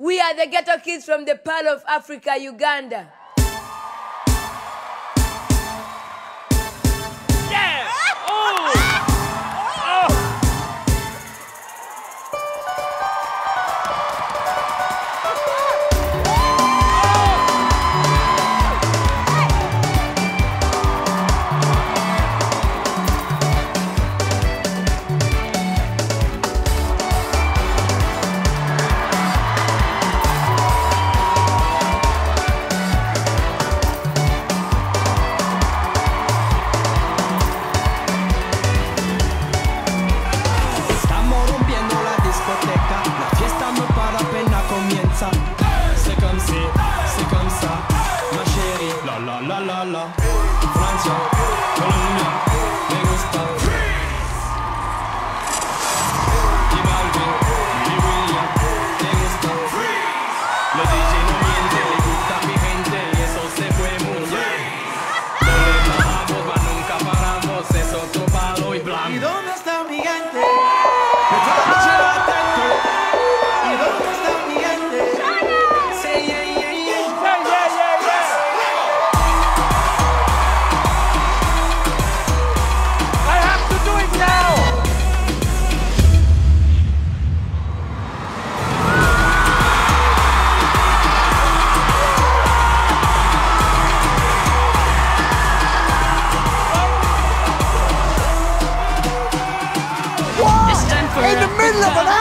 We are the ghetto kids from the pearl of Africa, Uganda. c'est comme ça, ma chérie. La la la la la, Francia, Colombia, me gusta. Y Balvin, y William. Le DJ. ことだ。